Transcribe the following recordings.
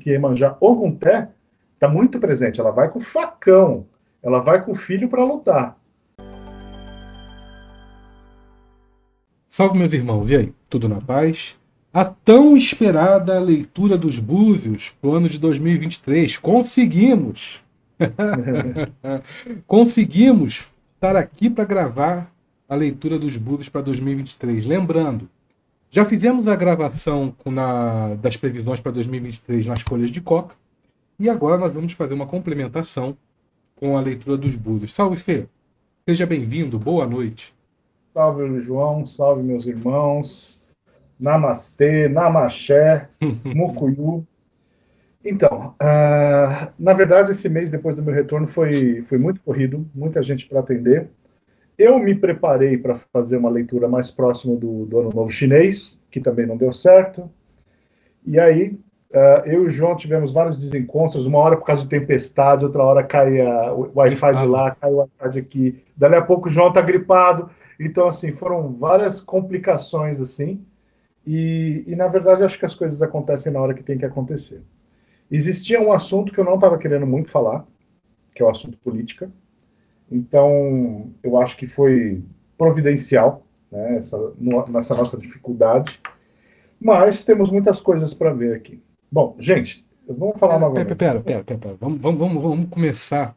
que Iemanjá Ogunté está muito presente. Ela vai com o facão, ela vai com o filho para lutar. Salve, meus irmãos. E aí? Tudo na paz? A tão esperada leitura dos búzios para o ano de 2023. Conseguimos! Conseguimos estar aqui para gravar a leitura dos búzios para 2023. Lembrando, já fizemos a gravação na, das previsões para 2023 nas folhas de coca e agora nós vamos fazer uma complementação com a leitura dos búzios. Salve, Fê! Seja bem-vindo, boa noite. Salve, João, salve, meus irmãos. Namastê, Namaxé, Mucuyu. Então, uh, na verdade, esse mês depois do meu retorno foi, foi muito corrido, muita gente para atender. Eu me preparei para fazer uma leitura mais próxima do, do, Ano Novo Chinês, que também não deu certo. E aí, uh, eu e o João tivemos vários desencontros, uma hora por causa de tempestade, outra hora cai o Wi-Fi de lá, cai o Wi-Fi de aqui. Dali a pouco o João está gripado. Então, assim, foram várias complicações, assim. E, e, na verdade, acho que as coisas acontecem na hora que tem que acontecer. Existia um assunto que eu não estava querendo muito falar, que é o assunto política. Então, eu acho que foi providencial né, essa, nessa nossa dificuldade. Mas temos muitas coisas para ver aqui. Bom, gente, vamos falar pera, novamente. Pera, pera, pera, pera. Vamos, vamos, vamos começar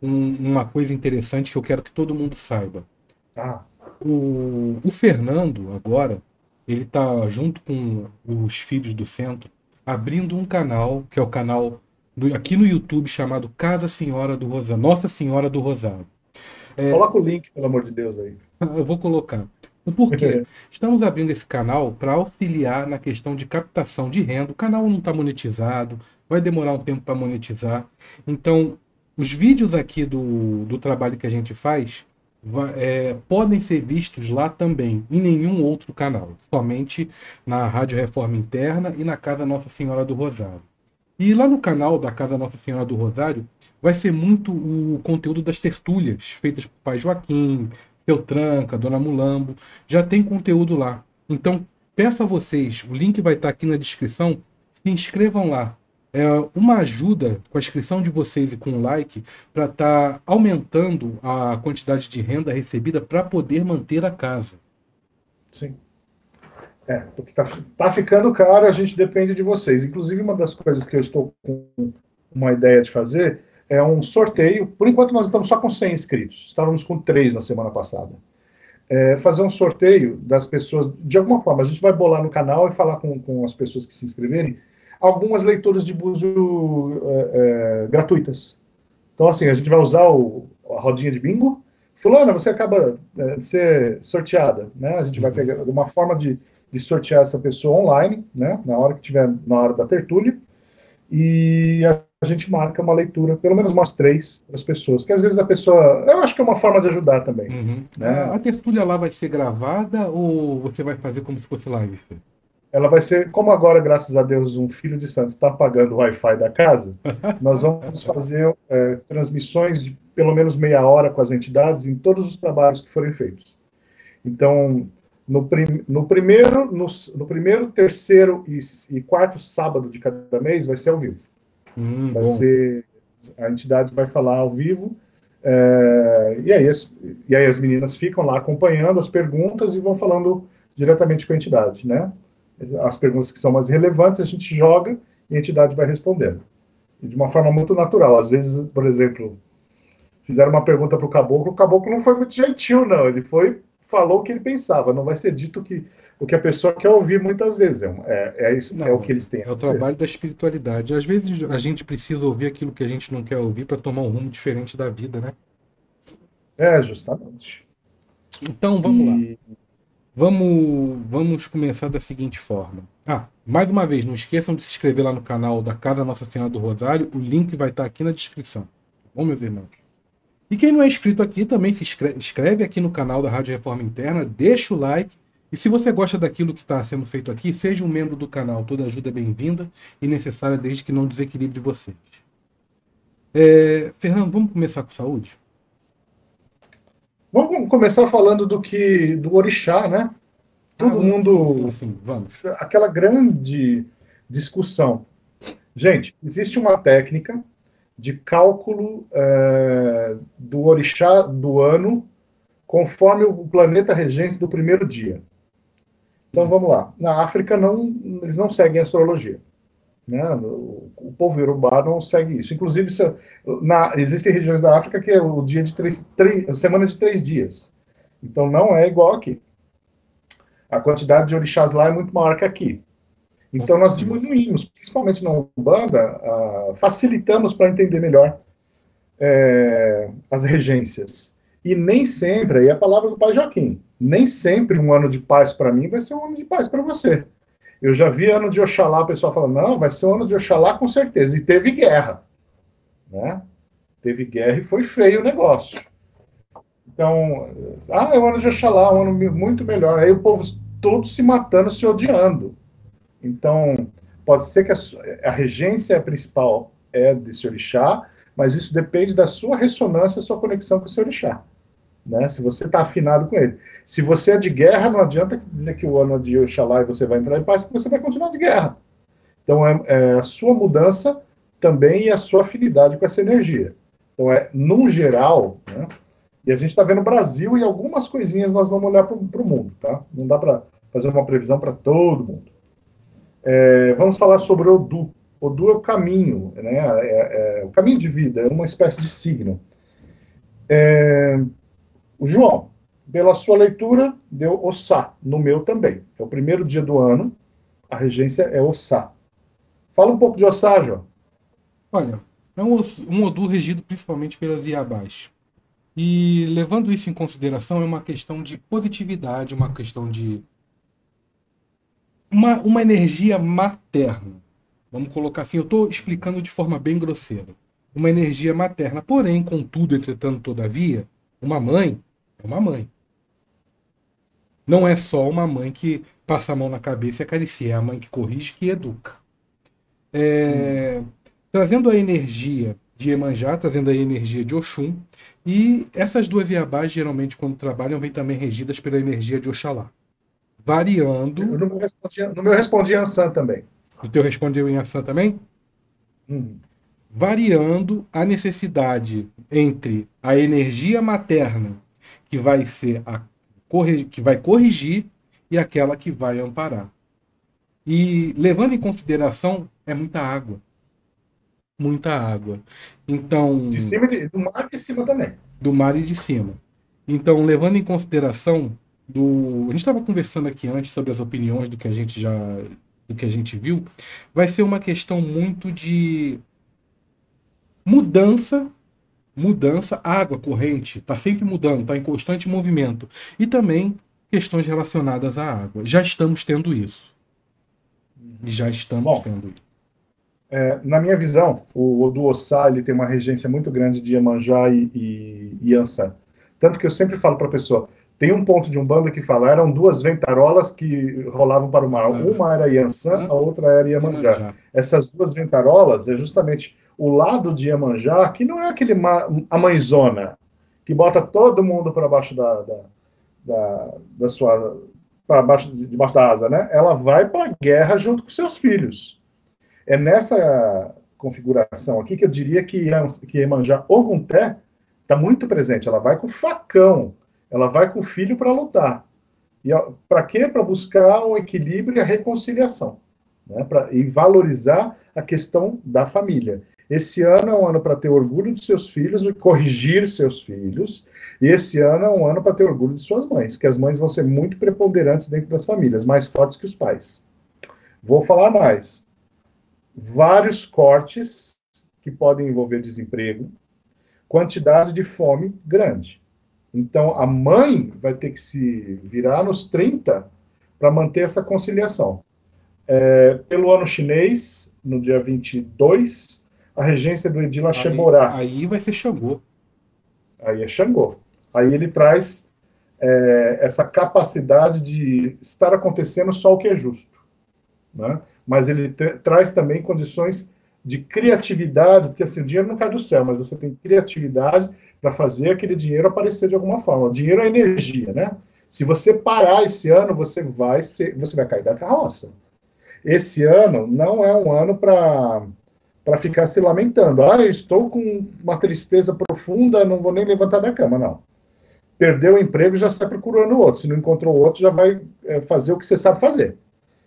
um, uma coisa interessante que eu quero que todo mundo saiba. Ah. O, o Fernando, agora, ele está junto com os filhos do centro, abrindo um canal, que é o canal do, aqui no YouTube chamado Casa Senhora do Rosário, Nossa Senhora do Rosário. É, Coloca o link, pelo amor de Deus, aí. Eu vou colocar. O porquê? Estamos abrindo esse canal para auxiliar na questão de captação de renda. O canal não está monetizado, vai demorar um tempo para monetizar. Então, os vídeos aqui do, do trabalho que a gente faz é, podem ser vistos lá também, em nenhum outro canal, somente na Rádio Reforma Interna e na Casa Nossa Senhora do Rosário. E lá no canal da Casa Nossa Senhora do Rosário vai ser muito o conteúdo das tertúlias feitas por Pai Joaquim, Tranca, Dona Mulambo, já tem conteúdo lá. Então peço a vocês, o link vai estar aqui na descrição, se inscrevam lá, é uma ajuda com a inscrição de vocês e com o like para estar tá aumentando a quantidade de renda recebida para poder manter a casa. Sim. É, porque tá, tá ficando caro, a gente depende de vocês. Inclusive, uma das coisas que eu estou com uma ideia de fazer é um sorteio. Por enquanto, nós estamos só com 100 inscritos. Estávamos com 3 na semana passada. É, fazer um sorteio das pessoas, de alguma forma, a gente vai bolar no canal e falar com, com as pessoas que se inscreverem algumas leituras de búzio é, é, gratuitas. Então, assim, a gente vai usar o, a rodinha de bingo. Fulana, você acaba é, de ser sorteada, né? A gente vai uhum. pegar uma forma de, de sortear essa pessoa online, né? Na hora que tiver, na hora da tertúlia. E a, a gente marca uma leitura, pelo menos umas três, para as pessoas. Que às vezes a pessoa. Eu acho que é uma forma de ajudar também. Uhum. Né? A, tertúlia lá vai ser gravada ou você vai fazer como se fosse live, Fê? ela vai ser, como agora, graças a Deus, um filho de santo está pagando o Wi-Fi da casa, nós vamos fazer é, transmissões de pelo menos meia hora com as entidades em todos os trabalhos que forem feitos. Então, no, prim, no primeiro, no, no, primeiro, terceiro e, e, quarto sábado de cada mês vai ser ao vivo. Hum, vai bom. ser, a entidade vai falar ao vivo, é, e, aí as, e aí as meninas ficam lá acompanhando as perguntas e vão falando diretamente com a entidade, né? as perguntas que são mais relevantes, a gente joga e a entidade vai respondendo. E de uma forma muito natural. Às vezes, por exemplo, fizeram uma pergunta para o caboclo, o caboclo não foi muito gentil, não. Ele foi, falou o que ele pensava. Não vai ser dito que, o que a pessoa quer ouvir muitas vezes. É, é, é isso, não, é o que eles têm. É o trabalho da espiritualidade. Às vezes a gente precisa ouvir aquilo que a gente não quer ouvir para tomar um rumo diferente da vida, né? É, justamente. Então, vamos e... lá. Vamos, vamos começar da seguinte forma. Ah, mais uma vez, não esqueçam de se inscrever lá no canal da Casa Nossa Senhora do Rosário. O link vai estar aqui na descrição. Tá bom, meus irmãos? E quem não é inscrito aqui também se inscreve, inscreve aqui no canal da Rádio Reforma Interna, deixa o like. E se você gosta daquilo que está sendo feito aqui, seja um membro do canal. Toda ajuda é bem-vinda e necessária desde que não desequilibre vocês. É, Fernando, vamos começar com saúde? Vamos começar falando do que do orixá, né? Todo ah, mundo, sim, vamos. Aquela grande discussão Gente, existe uma técnica de cálculo é, do orixá do ano conforme o planeta regente do primeiro dia. Então vamos lá. Na África não, eles não seguem astrologia. Né? O, o povo iorubá não segue isso. Inclusive, isso, na, existem regiões da África que é o dia de três, três, semana de três dias. Então não é igual aqui. A quantidade de orixás lá é muito maior que aqui. Então nós diminuímos, principalmente na Umbanda, uh, facilitamos para entender melhor é, as regências. E nem sempre, aí é a palavra do pai Joaquim, nem sempre um ano de paz para mim vai ser um ano de paz para você. Eu já vi ano de Oxalá, o pessoal falando, não, vai ser um ano de Oxalá com certeza. E teve guerra. Né? Teve guerra e foi feio o negócio. Então, ah, é o ano de Oxalá, um ano muito melhor. Aí o povo todo se matando, se odiando. Então, pode ser que a, a regência principal é desse orixá, mas isso depende da sua ressonância, sua conexão com o seu orixá. Né? Se você está afinado com ele. Se você é de guerra, não adianta dizer que o ano é de Oxalá e você vai entrar em paz, porque você vai continuar de guerra. Então, é, é a sua mudança também e a sua afinidade com essa energia. Então, é, num geral, né? e a gente está vendo o Brasil e algumas coisinhas nós vamos olhar para o mundo, tá? Não dá para fazer uma previsão para todo mundo. É, vamos falar sobre Odu. Odu é o caminho, né? É, é, o caminho de vida, é uma espécie de signo. É, o João, pela sua leitura, deu Ossá, no meu também. É o primeiro dia do ano, a regência é Ossá. Fala um pouco de Ossá, João. Olha, é um, um Odu regido principalmente pelas Iabás. E levando isso em consideração, é uma questão de positividade, uma questão de uma, uma energia materna. Vamos colocar assim, eu estou explicando de forma bem grosseira. Uma energia materna. Porém, contudo, entretanto, todavia, uma mãe é uma mãe. Não é só uma mãe que passa a mão na cabeça e acaricia, é a mãe que corrige que educa. É, hum. Trazendo a energia de Emanjá, trazendo a energia de Oxum, e essas duas Iabás, geralmente, quando trabalham, vêm também regidas pela energia de Oxalá variando. No meu respondi, no meu respondi Ansan também. O teu respondeu em Ansan também? Hum. Variando a necessidade entre a energia materna, que vai ser a que vai corrigir, e aquela que vai amparar. E levando em consideração, é muita água. Muita água. Então. De cima de, do mar e de cima também. Do mar e de cima. Então, levando em consideração do. A gente estava conversando aqui antes sobre as opiniões do que a gente já. do que a gente viu. Vai ser uma questão muito de mudança. Mudança, água corrente, está sempre mudando, está em constante movimento. E também questões relacionadas à água. Já estamos tendo isso. Já estamos Bom, tendo isso. É, na minha visão, o Odu Ossá ele tem uma regência muito grande de Iemanjá e, e, e Ansa. Tanto que eu sempre falo para a pessoa, tem um ponto de Umbanda que fala, eram duas ventarolas que rolavam para o mar. Uma era Yansan, a outra era Iemanjá. Essas duas ventarolas é justamente o lado de Iemanjá, que não é aquele a mãezona, que bota todo mundo para baixo da, da, da, da sua para baixo debaixo da asa, né? Ela vai para a guerra junto com seus filhos. É nessa configuração aqui que eu diria que que Iemanjá Ogunté está muito presente. Ela vai com facão ela vai com o filho para lutar. E para quê? Para buscar um equilíbrio e a reconciliação. Né? Pra, e valorizar a questão da família. Esse ano é um ano para ter orgulho de seus filhos e corrigir seus filhos. E esse ano é um ano para ter orgulho de suas mães, que as mães vão ser muito preponderantes dentro das famílias, mais fortes que os pais. Vou falar mais. Vários cortes que podem envolver desemprego, quantidade de fome grande. Então, a mãe vai ter que se virar nos 30 para manter essa conciliação. É, pelo ano chinês, no dia 22, a regência do Edila Sheborá. Aí vai ser Xangô. Aí é Xangô. Aí ele traz é, essa capacidade de estar acontecendo só o que é justo. Né? Mas ele traz também condições de criatividade, porque assim, o dinheiro não cai do céu, mas você tem criatividade para fazer aquele dinheiro aparecer de alguma forma. O dinheiro é energia, né? Se você parar esse ano, você vai ser, você vai cair da carroça. Esse ano não é um ano para para ficar se lamentando. Ah, estou com uma tristeza profunda, não vou nem levantar da cama, não. Perdeu o emprego, já está procurando outro. Se não encontrou outro, já vai é, fazer o que você sabe fazer.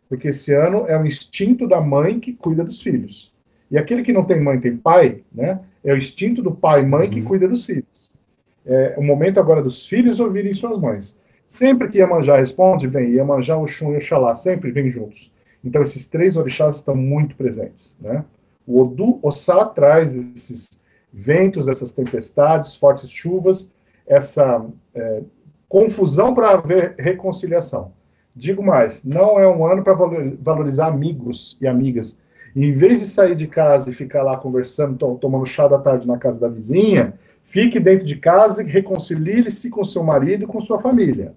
Porque esse ano é o instinto da mãe que cuida dos filhos. E aquele que não tem mãe, tem pai, né? É o instinto do pai e mãe que uhum. cuida dos filhos. É o momento agora dos filhos ouvirem suas mães. Sempre que Iemanjá responde, vem Iemanjá, Oxum e Oxalá, sempre vêm juntos. Então esses três orixás estão muito presentes, né? O Odu Ossá traz esses ventos, essas tempestades, fortes chuvas, essa é, confusão para haver reconciliação. Digo mais, não é um ano para valorizar amigos e amigas. em vez de sair de casa e ficar lá conversando, tomando chá da tarde na casa da vizinha, fique dentro de casa e reconcilie-se com seu marido e com sua família.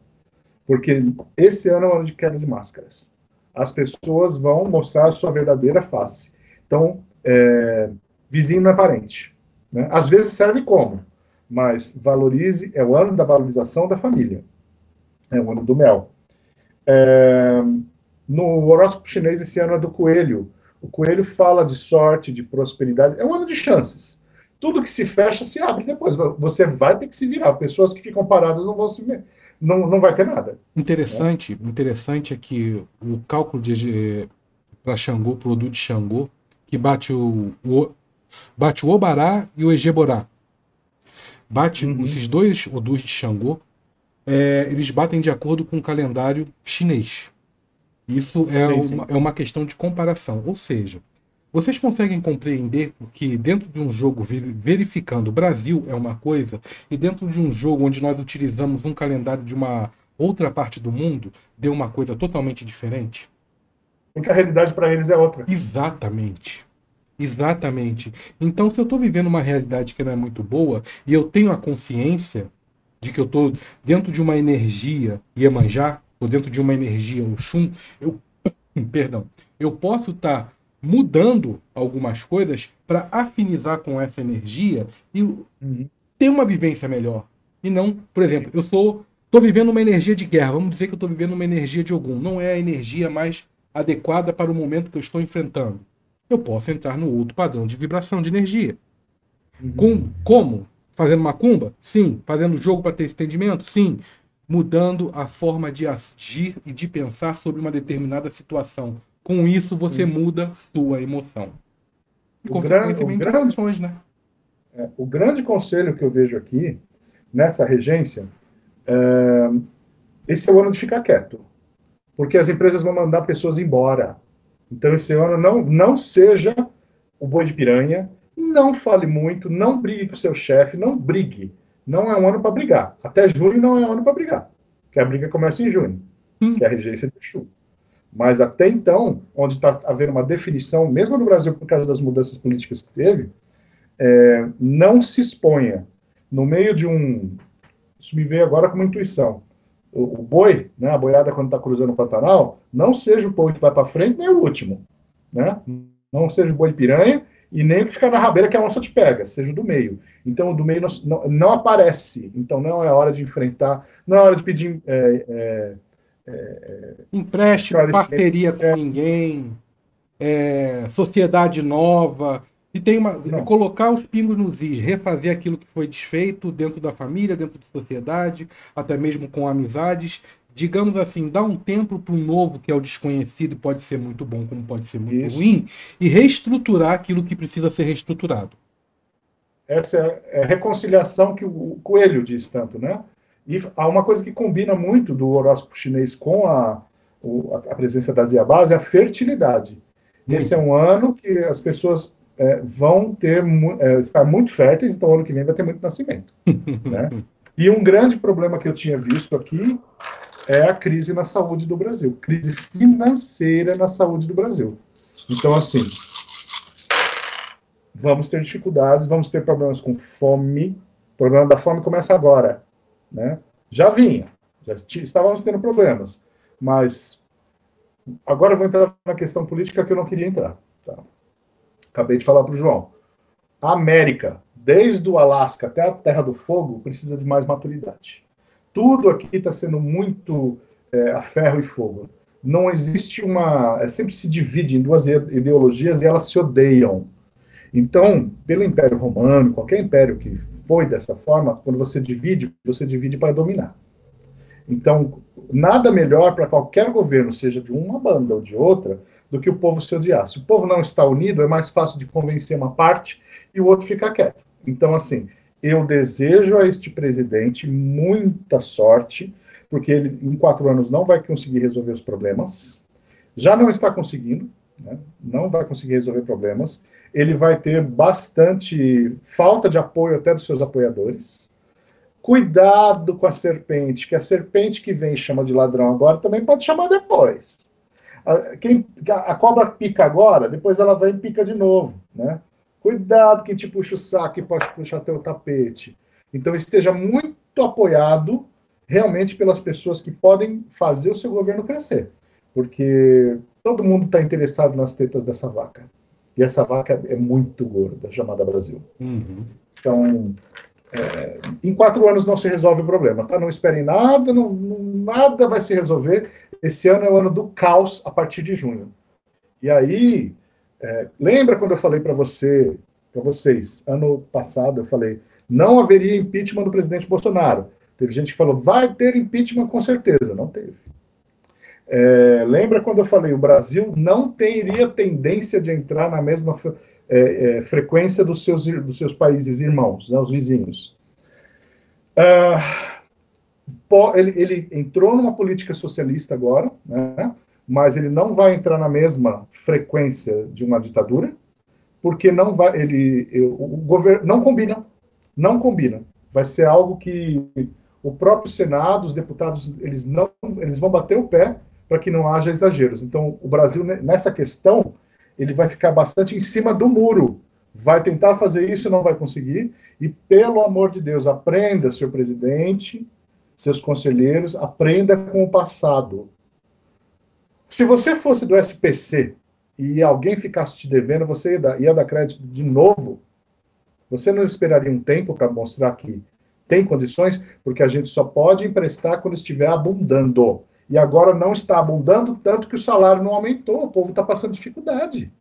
Porque esse ano é um ano de queda de máscaras. As pessoas vão mostrar a sua verdadeira face. Então, é, vizinho não é parente. Né? Às vezes serve como, mas valorize, é o ano da valorização da família. É o ano do mel. É, no horóscopo chinês, esse ano é do coelho. O coelho fala de sorte, de prosperidade. É um ano de chances. Tudo que se fecha se abre depois. Você vai ter que se virar. Pessoas que ficam paradas não vão se não, não vai ter nada. Interessante, né? interessante é que o cálculo de para Xangô, produto de Xangô, que bate o, o, bate o Obará e o Egeborá. Bate uhum. esses dois Odus de Xangô, é, eles batem de acordo com o calendário chinês. Isso é, sim, uma, sim. é uma questão de comparação. Ou seja, vocês conseguem compreender que dentro de um jogo verificando o Brasil é uma coisa, e dentro de um jogo onde nós utilizamos um calendário de uma outra parte do mundo, deu uma coisa totalmente diferente? Porque a realidade para eles é outra. Exatamente. Exatamente. Então, se eu estou vivendo uma realidade que não é muito boa e eu tenho a consciência de que eu estou dentro de uma energia Iemanjá, ou dentro de uma energia Oxum, eu, perdão, eu posso estar tá mudando algumas coisas para afinizar com essa energia e uhum. ter uma vivência melhor. E não, por exemplo, eu sou estou vivendo uma energia de guerra, vamos dizer que eu estou vivendo uma energia de algum, não é a energia mais adequada para o momento que eu estou enfrentando. Eu posso entrar no outro padrão de vibração de energia. Uhum. Com, como? Fazendo macumba? Sim. Fazendo jogo para ter estendimento? Sim. Mudando a forma de agir e de pensar sobre uma determinada situação. Com isso, você uhum. muda sua emoção. E, o consequentemente, grande, emoções, né? É, o grande conselho que eu vejo aqui, nessa regência, é, esse é o ano de ficar quieto porque as empresas vão mandar pessoas embora. Então, esse ano, não, não seja o boi de piranha, não fale muito, não brigue com o seu chefe, não brigue. Não é um ano para brigar. Até junho não é um ano para brigar, que a briga começa em junho, hum. que é a regência de chuva. Mas até então, onde está havendo uma definição, mesmo no Brasil, por causa das mudanças políticas que teve, é, não se exponha no meio de um. Isso me veio agora como intuição o, o boi, né, a boiada quando está cruzando o Pantanal, não seja o boi que vai para frente, nem o último. Né? Não seja o boi piranha e nem o que fica na rabeira que a onça te pega, seja o do meio. Então, o do meio não, não, não aparece. Então, não é hora de enfrentar, não é hora de pedir. É, é, é, Empréstimo, parceria com ninguém, é, sociedade nova. Se tem uma. Não. Colocar os pingos nos is, refazer aquilo que foi desfeito dentro da família, dentro da sociedade, até mesmo com amizades. Digamos assim, dar um tempo para o novo, que é o desconhecido, pode ser muito bom, como pode ser muito Isso. ruim, e reestruturar aquilo que precisa ser reestruturado. Essa é a reconciliação que o Coelho diz tanto, né? E há uma coisa que combina muito do horóscopo chinês com a, a presença das Iabás, é a fertilidade. Esse é um ano que as pessoas é, vão ter é, estar muito férteis, então ano que vem vai ter muito nascimento. né? E um grande problema que eu tinha visto aqui é a crise na saúde do Brasil, crise financeira na saúde do Brasil. Então, assim, vamos ter dificuldades, vamos ter problemas com fome. O problema da fome começa agora, né? Já vinha, já estávamos tendo problemas, mas agora eu vou entrar na questão política que eu não queria entrar. Tá? Acabei de falar para o João. A América, desde o Alasca até a Terra do Fogo, precisa de mais maturidade. Tudo aqui está sendo muito é, a ferro e fogo. Não existe uma. É, sempre se divide em duas ideologias e elas se odeiam. Então, pelo Império Romano, qualquer império que foi dessa forma, quando você divide, você divide para dominar. Então, nada melhor para qualquer governo, seja de uma banda ou de outra, do que o povo se odiar. Se o povo não está unido, é mais fácil de convencer uma parte e o outro ficar quieto. Então, assim, eu desejo a este presidente muita sorte, porque ele em quatro anos não vai conseguir resolver os problemas, já não está conseguindo, né? não vai conseguir resolver problemas, ele vai ter bastante falta de apoio até dos seus apoiadores. Cuidado com a serpente, que a serpente que vem e chama de ladrão agora também pode chamar depois. A, quem, a, a cobra pica agora, depois ela vai e pica de novo, né? Cuidado quem te puxa o saco e pode puxar teu tapete. Então esteja muito apoiado realmente pelas pessoas que podem fazer o seu governo crescer. Porque todo mundo está interessado nas tetas dessa vaca. E essa vaca é muito gorda, chamada Brasil. Uhum. Então, é, em quatro anos não se resolve o problema, tá? Não esperem nada, não, nada vai se resolver. Esse ano é o ano do caos a partir de junho. E aí, é, lembra quando eu falei para você, para vocês, ano passado eu falei, não haveria impeachment do presidente Bolsonaro. Teve gente que falou, vai ter impeachment com certeza. Não teve. É, lembra quando eu falei, o Brasil não teria tendência de entrar na mesma é, é, frequência dos seus, dos seus países irmãos, né, os vizinhos. Ah, ele, ele, entrou numa política socialista agora, né, mas ele não vai entrar na mesma frequência de uma ditadura, porque não vai, ele, o governo não combina, não combina. Vai ser algo que o próprio Senado, os deputados, eles não, eles vão bater o pé para que não haja exageros. Então, o Brasil nessa questão ele vai ficar bastante em cima do muro. Vai tentar fazer isso, não vai conseguir. E, pelo amor de Deus, aprenda, senhor presidente, seus conselheiros, aprenda com o passado. Se você fosse do SPC e alguém ficasse te devendo, você ia dar, ia dar crédito de novo? Você não esperaria um tempo para mostrar que tem condições? Porque a gente só pode emprestar quando estiver abundando e agora não está abundando tanto que o salário não aumentou, o povo está passando dificuldade.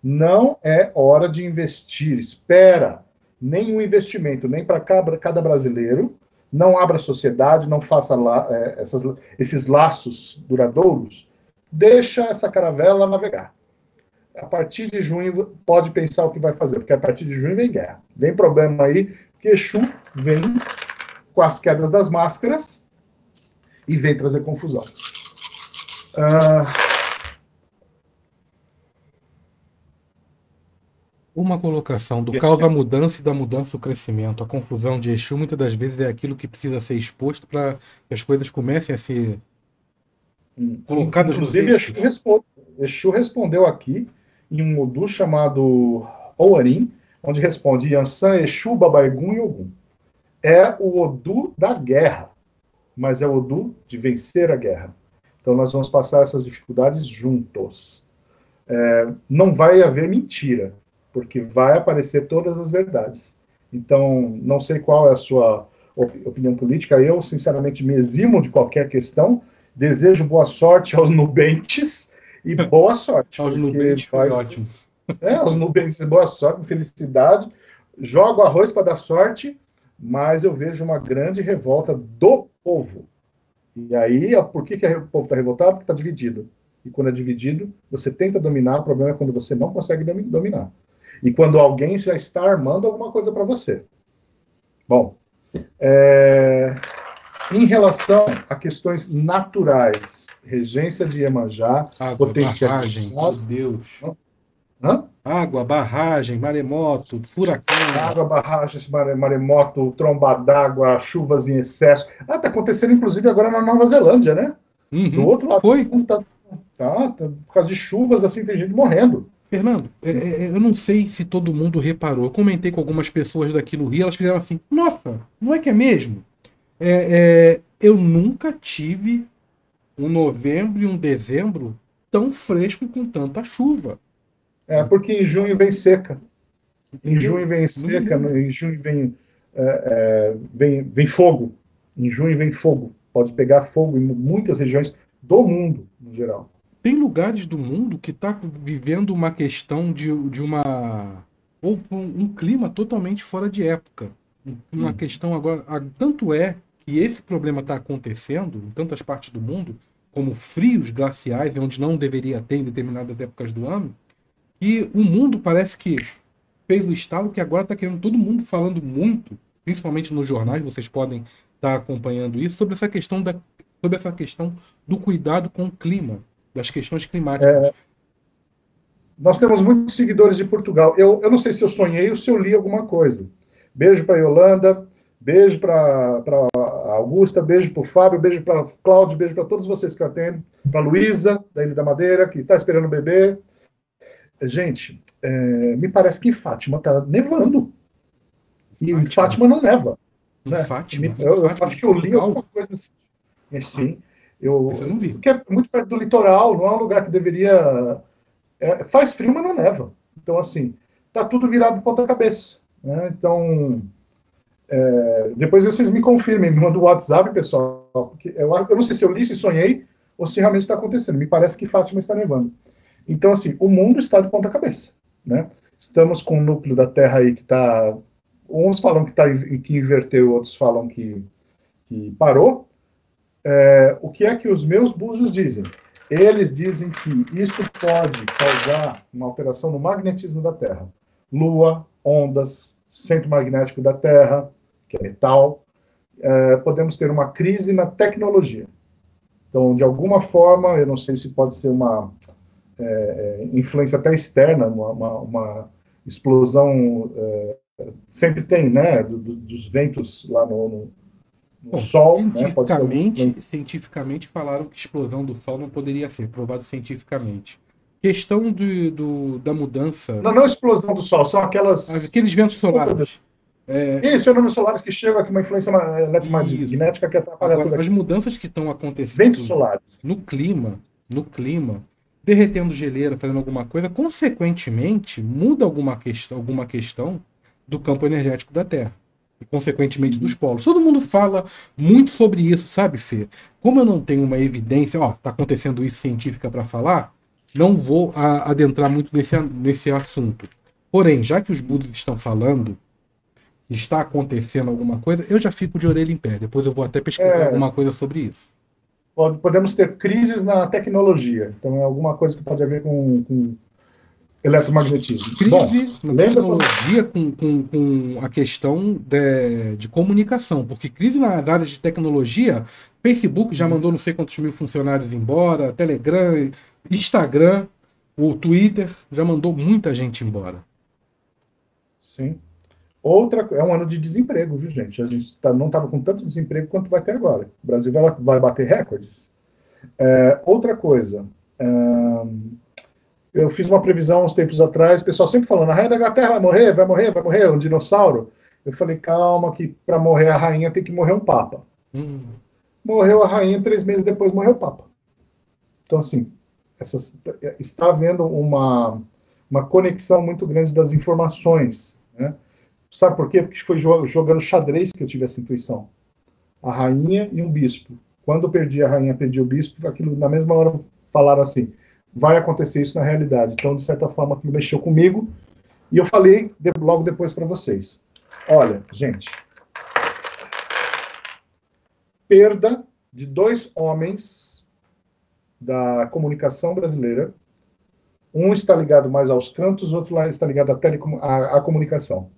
Não é hora de investir, espera. Nenhum investimento, nem para cada brasileiro, não abra sociedade, não faça lá, é, essas, esses laços duradouros, deixa essa caravela navegar. A partir de junho, pode pensar o que vai fazer, porque a partir de junho vem guerra. Vem problema aí, que Exu vem com as quedas das máscaras, e vem trazer confusão. Ah, Uma colocação do caos da mudança e da mudança do crescimento. A confusão de Exu muitas das vezes é aquilo que precisa ser exposto para que as coisas comecem a ser hum, colocadas Inclusive, nos Exu, responde, Exu respondeu aqui em um Odu chamado Oarim, onde responde Yansan, Exu, Babaigun e Ogum. É o Odu da guerra mas é o Odu de vencer a guerra. Então nós vamos passar essas dificuldades juntos. É, não vai haver mentira, porque vai aparecer todas as verdades. Então, não sei qual é a sua opinião política, eu, sinceramente, me eximo de qualquer questão, desejo boa sorte aos nubentes e boa sorte. aos nubentes faz... foi ótimo. É, aos nubentes, boa sorte, felicidade, jogo arroz para dar sorte, mas eu vejo uma grande revolta do povo. E aí, por que, que o povo está revoltado? Porque está dividido. E quando é dividido, você tenta dominar, o problema é quando você não consegue dominar. E quando alguém já está armando alguma coisa para você. Bom, é... em relação a questões naturais, regência de Iemanjá, potência... Meu Deus. Hã? Água, barragem, maremoto, furacão. Água, barragens, maremoto, tromba d'água, chuvas em excesso. Ah, tá acontecendo inclusive agora na Nova Zelândia, né? Uhum. Do outro lado. Foi. Tá, tá, tá, por causa de chuvas, assim, tem gente morrendo. Fernando, é, é, é, eu não sei se todo mundo reparou. Eu comentei com algumas pessoas daqui no Rio, elas fizeram assim: nossa, não é que é mesmo? É, é eu nunca tive um novembro e um dezembro tão fresco e com tanta chuva. É porque em junho vem seca. Em junho vem seca, em junho vem, é, é, vem, vem fogo. Em junho vem fogo. Pode pegar fogo em muitas regiões do mundo, no geral. Tem lugares do mundo que está vivendo uma questão de, de uma ou por um clima totalmente fora de época. Uma hum. questão agora. Tanto é que esse problema está acontecendo em tantas partes do mundo, como frios glaciais, onde não deveria ter em determinadas épocas do ano, que o mundo parece que fez o estalo que agora está querendo todo mundo falando muito, principalmente nos jornais, vocês podem estar tá acompanhando isso, sobre essa questão da, sobre essa questão do cuidado com o clima, das questões climáticas. É, nós temos muitos seguidores de Portugal. Eu, eu não sei se eu sonhei ou se eu li alguma coisa. Beijo para Yolanda, beijo para Augusta, beijo para o Fábio, beijo para Cláudio, beijo para todos vocês que atendem, para Luísa, da Ilha da Madeira, que está esperando o bebê. Gente, é, me parece que Fátima está nevando. E Fátima, Fátima não neva. Né? Fátima, eu, eu acho que eu li alguma coisa assim. É, sim. Eu, eu não vi. Porque é muito perto do litoral, não é um lugar que deveria. É, faz frio, mas não neva. Então, assim, tá tudo virado de ponta cabeça. Né? Então, é, depois vocês me confirmem, me mandam o WhatsApp, pessoal, porque eu, eu não sei se eu li, se sonhei, ou se realmente está acontecendo. Me parece que Fátima está nevando. Então, assim, o mundo está de ponta cabeça. Né? Estamos com o núcleo da Terra aí que está. Uns falam que, tá, que inverteu, outros falam que, que parou. É, o que é que os meus búzios dizem? Eles dizem que isso pode causar uma alteração no magnetismo da Terra. Lua, ondas, centro magnético da Terra, que é metal. É, podemos ter uma crise na tecnologia. Então, de alguma forma, eu não sei se pode ser uma é, é influência até externa, uma, uma, uma explosão. É, sempre tem, né? Do, do, dos ventos lá no, no Bom, Sol. Né, cientificamente, né, cientificamente falaram que explosão do Sol não poderia ser, provado cientificamente. Questão do, do da mudança. Não, não explosão do Sol, são aquelas. Aqueles ventos solares. É... Isso, ventos solares que chegam aqui, uma influência eletromagnética que atrapalha Agora, As mudanças que estão acontecendo ventos solares. no clima, no clima, derretendo geleira, fazendo alguma coisa, consequentemente muda alguma, questão, alguma questão do campo energético da Terra e, consequentemente, dos polos. Todo mundo fala muito sobre isso, sabe, Fê? Como eu não tenho uma evidência, ó, tá acontecendo isso científica para falar, não vou a, adentrar muito nesse, nesse assunto. Porém, já que os budas estão falando, está acontecendo alguma coisa, eu já fico de orelha em pé. Depois eu vou até pesquisar é, alguma coisa sobre isso. Podemos ter crises na tecnologia. Então é alguma coisa que pode haver com, com eletromagnetismo. Crise Bom, na tecnologia com, com, com, a questão de, de, comunicação, porque crise na área de tecnologia, Facebook já mandou não sei quantos mil funcionários embora, Telegram, Instagram, o Twitter já mandou muita gente embora. Sim. Outra é um ano de desemprego, viu, gente? A gente tá, não estava com tanto desemprego quanto vai ter agora. O Brasil vai, vai bater recordes. É, outra coisa. eu fiz uma previsão uns tempos atrás, o pessoal sempre falando, a rainha da Inglaterra vai morrer, vai morrer, vai morrer, um dinossauro. Eu falei, calma, que para morrer a rainha tem que morrer um papa. Hum. Morreu a rainha, três meses depois morreu o papa. Então, assim, essas, está havendo uma, uma conexão muito grande das informações. Né? Sabe por quê? Porque foi jogando xadrez que eu tive essa intuição. A rainha e um bispo. Quando eu perdi a rainha, perdi o bispo, aquilo na mesma hora falaram assim: vai acontecer isso na realidade. Então, de certa forma, aquilo mexeu comigo. E eu falei logo depois para vocês: olha, gente, perda de dois homens da comunicação brasileira. Um está ligado mais aos cantos, outro lá está ligado à, telecom à, à comunicação.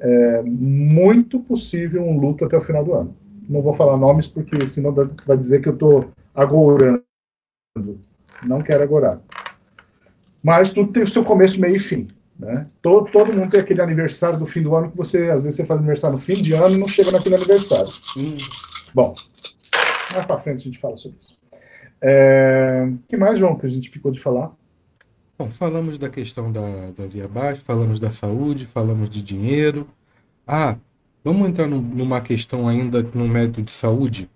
É muito possível um luto até o final do ano. Não vou falar nomes, porque senão vai dizer que eu estou agorando. Não quero agorar. Mas tudo tem o seu começo, meio e fim. Né? Todo, todo mundo tem aquele aniversário do fim do ano que você, às vezes, você faz aniversário no fim de ano e não chega naquele aniversário. Hum. Bom, mais para frente a gente fala sobre isso. É... que mais, João, que a gente ficou de falar? Bom, falamos da questão da, da Via Baixa, falamos da saúde, falamos de dinheiro. Ah, vamos entrar num, numa questão ainda no mérito de saúde.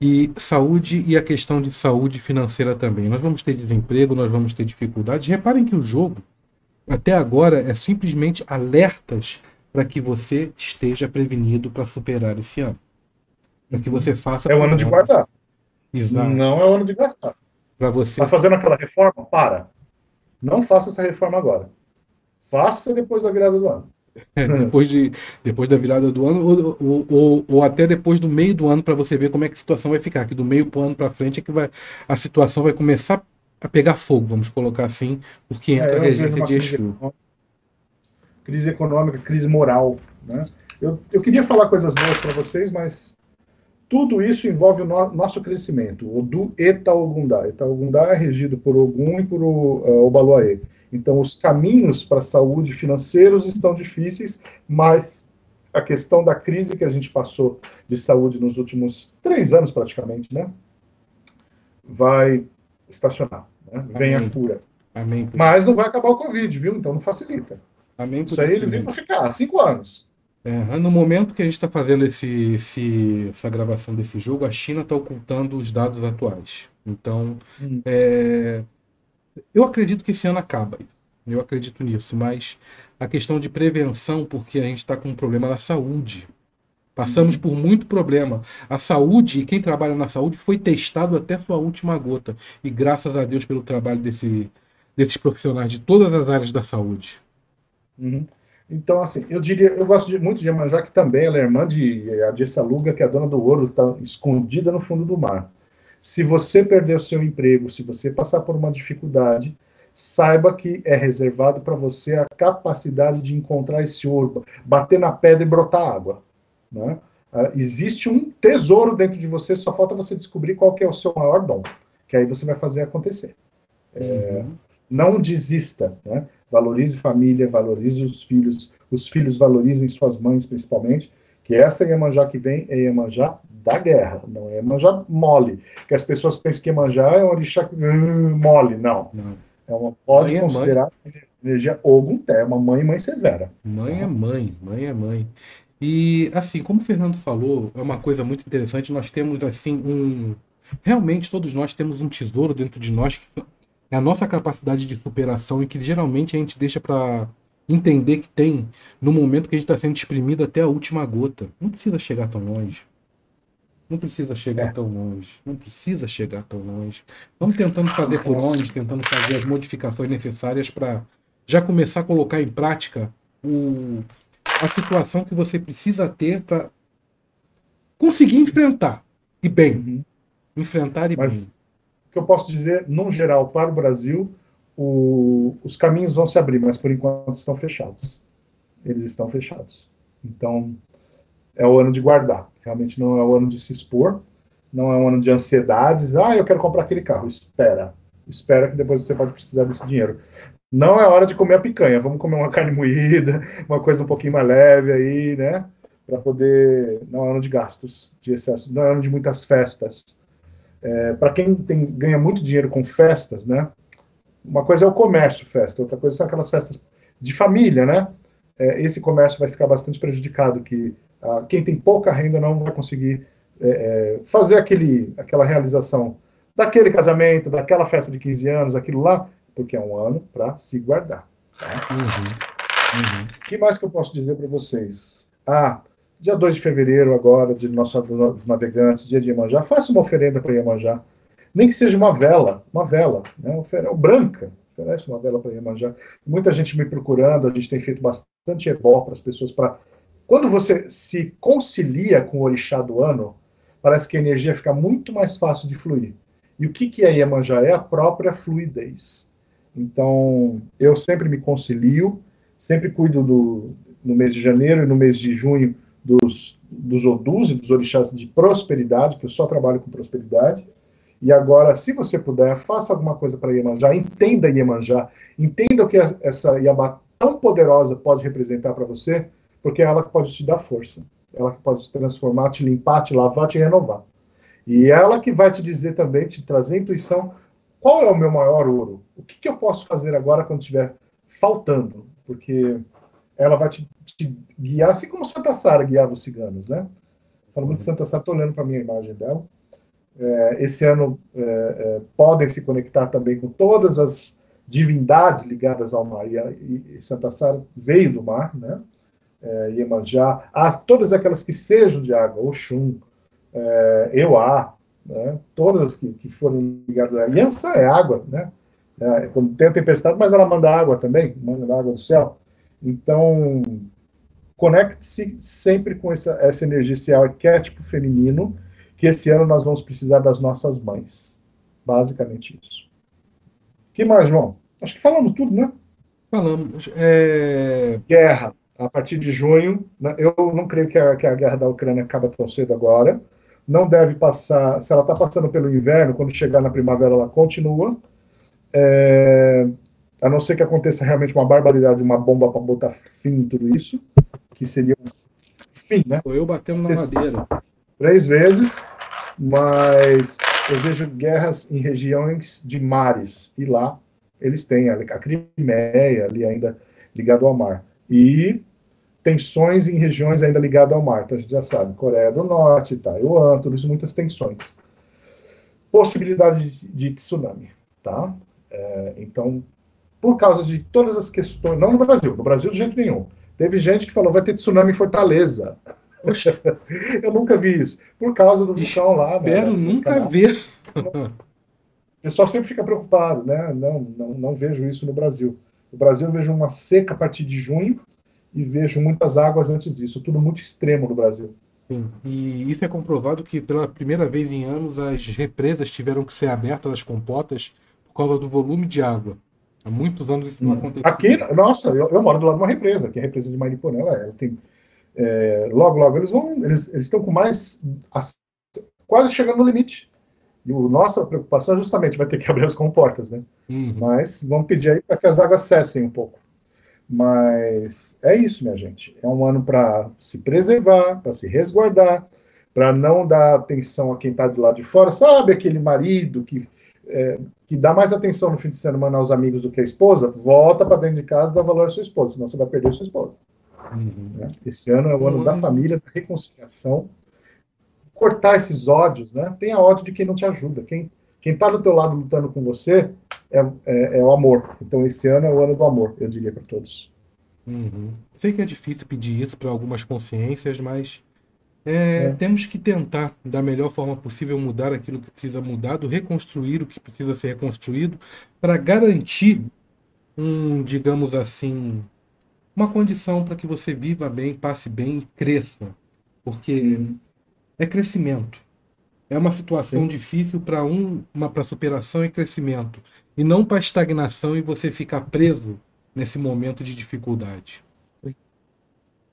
E saúde e a questão de saúde financeira também. Nós vamos ter desemprego, nós vamos ter dificuldades. Reparem que o jogo, até agora, é simplesmente alertas para que você esteja prevenido para superar esse ano. Para que você faça. É o ano de guardar. Exato. Não é o ano de gastar. Para você. Está fazendo aquela reforma? Para. Não faça essa reforma agora. faça depois da virada do ano. É, depois, de, depois da virada do ano, ou, ou, ou, ou até depois do meio do ano, para você ver como é que a situação vai ficar. Que do meio pro ano para frente é que vai, a situação vai começar a pegar fogo, vamos colocar assim, porque é, entra é, a regência de Exu. Crise econômica, crise moral. Né? Eu, eu queria falar coisas boas para vocês, mas tudo isso envolve o no, nosso crescimento. O do Etaogundá. Etaogundá é regido por Ogum e por uh, Obaluaê. Então, os caminhos para a saúde financeiros estão difíceis, mas a questão da crise que a gente passou de saúde nos últimos três anos, praticamente, né? Vai estacionar. Né? Vem a cura. Amém. Mas não vai acabar o Covid, viu? Então não facilita. Amém. Isso aí ele vem para ficar cinco anos. É, no momento que a gente está fazendo esse, esse, essa gravação desse jogo, a China está ocultando os dados atuais. Então, hum. é, eu acredito que esse ano acaba. Eu acredito nisso, mas a questão de prevenção, porque a gente está com um problema na saúde. Passamos uhum. por muito problema. A saúde, e quem trabalha na saúde, foi testado até sua última gota. E graças a Deus pelo trabalho desse, desses profissionais de todas as áreas da saúde. Uhum. Então, assim, eu diria, eu gosto de, muito de Iemanjá, que também ela é irmã de Adjessaluga, que é a dona do ouro, está escondida no fundo do mar. Se você perder o seu emprego, se você passar por uma dificuldade, saiba que é reservado para você a capacidade de encontrar esse ouro, bater na pedra e brotar água. Né? Uh, existe um tesouro dentro de você, só falta você descobrir qual é o seu maior dom, que aí você vai fazer acontecer. É, uhum. Não desista, né? Valorize família, valorize os filhos, os filhos valorizem suas mães principalmente, que essa Iemanjá que vem é Iemanjá da guerra, não é Iemanjá mole. Que as pessoas pensam que Iemanjá é um orixá hum, mole, não. não. É uma, pode mãe considerar é energia Ogunté, é uma mãe mãe severa. Mãe é mãe, mãe é mãe. E assim, como o Fernando falou, é uma coisa muito interessante, nós temos assim um realmente todos nós temos um tesouro dentro de nós que é a nossa capacidade de superação e que geralmente a gente deixa para entender que tem no momento que a gente está sendo exprimido até a última gota. Não precisa chegar tão longe. Não precisa chegar é. tão longe. Não precisa chegar tão longe. Vamos tentando fazer por onde, tentando fazer as modificações necessárias para já começar a colocar em prática o, a situação que você precisa ter para conseguir enfrentar. E bem. Uhum. Enfrentar e Mas, bem. Que eu posso dizer, no geral, para o Brasil, o, os caminhos vão se abrir, mas por enquanto estão fechados. Eles estão fechados. Então, é o ano de guardar. Realmente não é o ano de se expor, não é um ano de ansiedades. Ah, eu quero comprar aquele carro. Espera. Espera que depois você pode precisar desse dinheiro. Não é hora de comer a picanha. Vamos comer uma carne moída, uma coisa um pouquinho mais leve aí, né? Para poder. Não é ano de gastos, de excesso. Não é ano de muitas festas. É, Para quem tem, ganha muito dinheiro com festas, né? Uma coisa é o comércio festa, outra coisa são aquelas festas de família, né? É, esse comércio vai ficar bastante prejudicado, que ah, quem tem pouca renda não vai conseguir é, é, fazer aquele, aquela realização daquele casamento, daquela festa de 15 anos, aquilo lá, porque é um ano para se guardar. Tá? Uhum. Uhum. O que mais que eu posso dizer para vocês? Ah, dia 2 de fevereiro agora, de nosso dos navegantes, dia de Iemanjá, faça uma oferenda para Iemanjá nem que seja uma vela, uma vela, né? Uma branca, oferece uma vela para Iemanjá. Muita gente me procurando, a gente tem feito bastante ebó para as pessoas. Pra... Quando você se concilia com o orixá do ano, parece que a energia fica muito mais fácil de fluir. E o que, que é Iemanjá? É a própria fluidez. Então, eu sempre me concilio, sempre cuido do, no mês de janeiro e no mês de junho dos, dos Odus e dos orixás de prosperidade, que eu só trabalho com prosperidade. E agora, se você puder, faça alguma coisa para Iemanjá, entenda Iemanjá, entenda o que essa Yabá tão poderosa pode representar para você, porque é ela pode te dar força, ela que pode te transformar, te limpar, te lavar, te renovar. E ela que vai te dizer também, te trazer intuição, qual é o meu maior ouro? O que, que eu posso fazer agora quando estiver faltando? Porque ela vai te, te, guiar, assim como Santa Sara guiava os ciganos, né? Falo muito de Santa Sara, estou olhando para a minha imagem dela é, esse ano é, é, podem se conectar também com todas as divindades ligadas ao mar. E, e Santa Sara veio do mar, né? É, Iemanjá, há todas aquelas que sejam de água, Oxum, é, Euá, né? todas as que, que foram ligadas a Yansa é água, né? É, quando tem a tempestade, mas ela manda água também, manda água do céu. Então, conecte-se sempre com essa, essa energia, esse arquétipo feminino, que esse ano nós vamos precisar das nossas mães. Basicamente isso. que mais, João? Acho que falamos tudo, né? Falamos. É... Guerra, a partir de junho. Né? Eu não creio que a, que a guerra da Ucrânia acaba tão cedo agora. Não deve passar. Se ela está passando pelo inverno, quando chegar na primavera, ela continua. É, a não ser que aconteça realmente uma barbaridade, uma bomba para botar fim em tudo isso, que seria um fim, né? Estou eu batendo na madeira. Três vezes, mas eu vejo guerras em regiões de mares, e lá eles têm a Crimeia ali ainda ligado ao mar. E tensões em regiões ainda ligadas ao mar. Então a gente já sabe, Coreia do Norte, Taiwan, tudo isso, muitas tensões. Possibilidade de, de tsunami, tá? É, então, por causa de todas as questões, não no Brasil, no Brasil de jeito nenhum. Teve gente que falou, vai ter tsunami em Fortaleza. eu nunca vi isso. Por causa do vulcão lá. Espero né, nunca ver. o pessoal sempre fica preocupado, né? Não, não, não vejo isso no Brasil. No Brasil eu vejo uma seca a partir de junho e vejo muitas águas antes disso. Tudo muito extremo no Brasil. Sim. E isso é comprovado que pela primeira vez em anos as represas tiveram que ser abertas, as compotas, por causa do volume de água. Há muitos anos isso não hum. acontecia. Aqui, nossa, eu, eu, moro do lado de uma represa, que é a represa de Mariporã. Ela, ela tem, é, logo, logo, eles vão, eles, eles estão com mais, quase chegando no limite. E a nossa preocupação justamente vai ter que abrir as comportas, né? Uhum. Mas vamos pedir aí para que as águas cessem um pouco. Mas é isso, minha gente. É um ano para se preservar, para se resguardar, para não dar atenção a quem está do lado de fora. Sabe aquele marido que é, que dá mais atenção no fim de semana aos amigos do que a esposa, volta para dentro de casa e dá valor à sua esposa, senão você vai perder a sua esposa. Uhum. Né? Esse ano é o ano uhum. da família, da reconciliação. Cortar esses ódios, né? Tenha ódio de quem não te ajuda. Quem quem está do teu lado lutando com você é, é, é, o amor. Então esse ano é o ano do amor, eu diria para todos. Uhum. Sei que é difícil pedir isso para algumas consciências, mas é, é. Temos que tentar, da melhor forma possível, mudar aquilo que precisa mudar, reconstruir o que precisa ser reconstruído, para garantir um, digamos assim, uma condição para que você viva bem, passe bem e cresça. Porque é crescimento. É uma situação Sim. difícil para um, uma para superação e crescimento. E não para estagnação e você ficar preso nesse momento de dificuldade.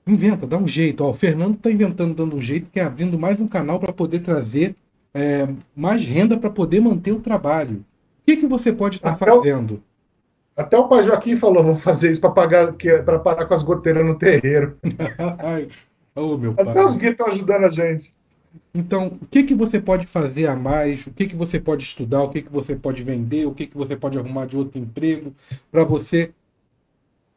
Inventa, dá um jeito. Ó, o Fernando está inventando, dando um jeito, que é abrindo mais um canal para poder trazer é, mais renda para poder manter o trabalho. O que, que você pode estar tá fazendo? O, até o pai Joaquim falou, vou fazer isso para pagar, para parar com as goteiras no terreiro. Ai, oh, meu até pai. os guias estão ajudando a gente. Então, o que, que você pode fazer a mais? O que, que você pode estudar? O que, que você pode vender? O que, que você pode arrumar de outro emprego para você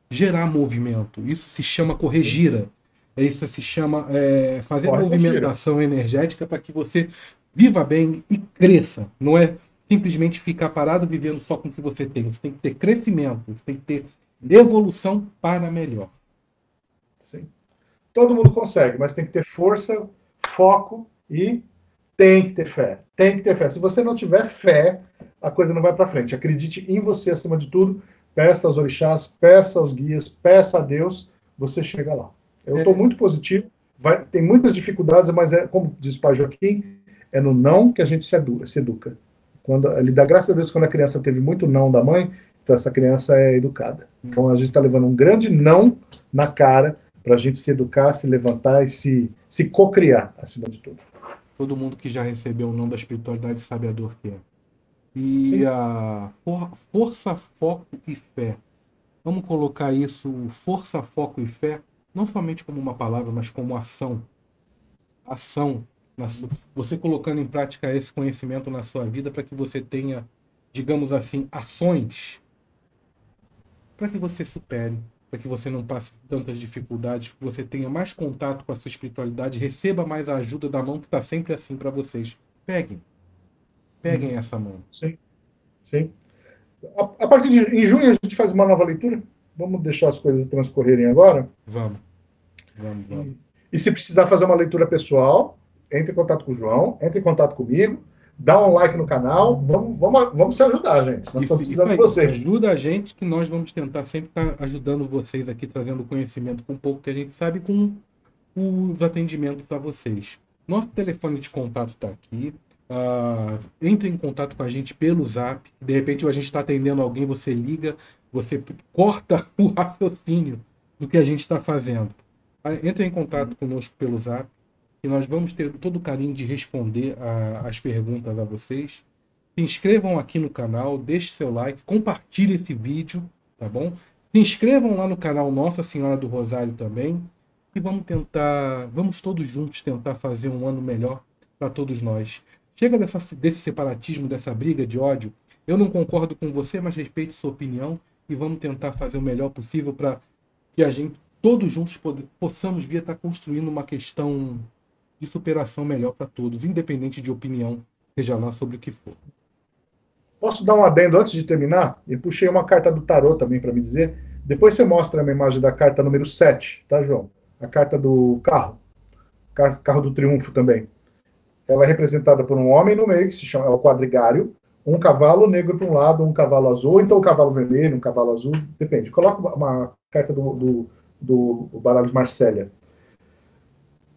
gerar movimento. Isso se chama corregira. Isso se chama é, fazer Corre movimentação energética para que você viva bem e cresça. Não é simplesmente ficar parado vivendo só com o que você tem. Você tem que ter crescimento, você tem que ter evolução para melhor. Sim. Todo mundo consegue, mas tem que ter força, foco e tem que ter fé. Tem que ter fé. Se você não tiver fé, a coisa não vai para frente. Acredite em você acima de tudo peça aos orixás, peça aos guias, peça a Deus, você chega lá. Eu estou muito positivo, vai, tem muitas dificuldades, mas é, como diz o pai Joaquim, é no não que a gente se, edu, se educa. Quando, ele dá graças a Deus quando a criança teve muito não da mãe, então essa criança é educada. Então a gente está levando um grande não na cara para a gente se educar, se levantar e se, se cocriar, acima de tudo. Todo mundo que já recebeu o não da espiritualidade sabe a dor que é. E Sim. a for, força, foco e fé. Vamos colocar isso, força, foco e fé, não somente como uma palavra, mas como ação. Ação. Sua, você colocando em prática esse conhecimento na sua vida para que você tenha, digamos assim, ações para que você supere, para que você não passe tantas dificuldades, que você tenha mais contato com a sua espiritualidade, receba mais a ajuda da mão que está sempre assim para vocês. Peguem. Peguem essa mão. Sim. Sim. A, a, partir de em junho a gente faz uma nova leitura. Vamos deixar as coisas transcorrerem agora? Vamos. Vamos, vamos. E, e se precisar fazer uma leitura pessoal, entre em contato com o João, entre em contato comigo. dá um like no canal, vamos, vamos, vamos se ajudar, gente. Nós estamos precisando de vocês. Ajuda a gente que nós vamos tentar sempre estar ajudando vocês aqui, trazendo conhecimento com um pouco que a gente sabe com os atendimentos a vocês. Nosso telefone de contato está aqui. Uh, entre em contato com a gente pelo zap. De repente a gente está atendendo alguém, você liga, você corta o raciocínio do que a gente está fazendo. Uh, entre em contato conosco pelo zap e nós vamos ter todo o carinho de responder a, as perguntas a vocês. Se inscrevam aqui no canal, deixe seu like, compartilhe esse vídeo, tá bom? Se inscrevam lá no canal Nossa Senhora do Rosário também. E vamos tentar, vamos todos juntos tentar fazer um ano melhor para todos nós. Chega dessa, desse separatismo, dessa briga de ódio. Eu não concordo com você, mas respeito sua opinião e vamos tentar fazer o melhor possível para que a gente, todos juntos, possamos vir estar construindo uma questão de superação melhor para todos, independente de opinião, seja lá sobre o que for. Posso dar um adendo antes de terminar? Eu puxei uma carta do tarô também para me dizer. Depois você mostra a imagem da carta número 7, tá, João? A carta do carro. Carro do triunfo também. Ela é representada por um homem no meio, que se chama é o quadrigário, um cavalo negro para um lado, um cavalo azul, ou então um cavalo vermelho, um cavalo azul, depende. Coloca uma carta do, do, do baralho de Marsella.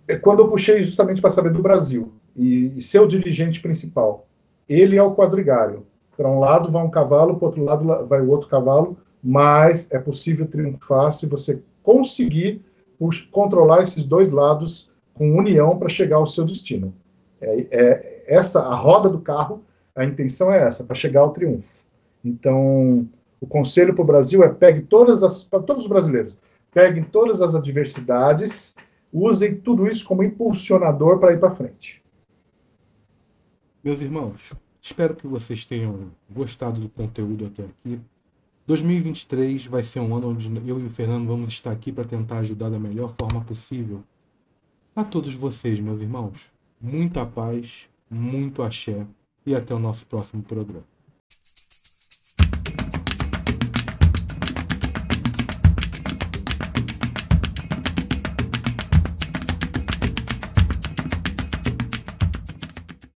É quando eu puxei justamente para saber do Brasil e, e seu dirigente principal, ele é o quadrigário. Para um lado vai um cavalo, para o outro lado vai o outro cavalo, mas é possível triunfar se você conseguir controlar esses dois lados com união para chegar ao seu destino. É, é, essa a roda do carro, a intenção é essa, para chegar ao triunfo. Então, o conselho para o Brasil é pegue todas as para todos os brasileiros, peguem todas as adversidades usem tudo isso como impulsionador para ir para frente. Meus irmãos, espero que vocês tenham gostado do conteúdo até aqui. 2023 vai ser um ano onde eu e o Fernando vamos estar aqui para tentar ajudar da melhor forma possível a todos vocês, meus irmãos. Muita paz, muito axé e até o nosso próximo programa.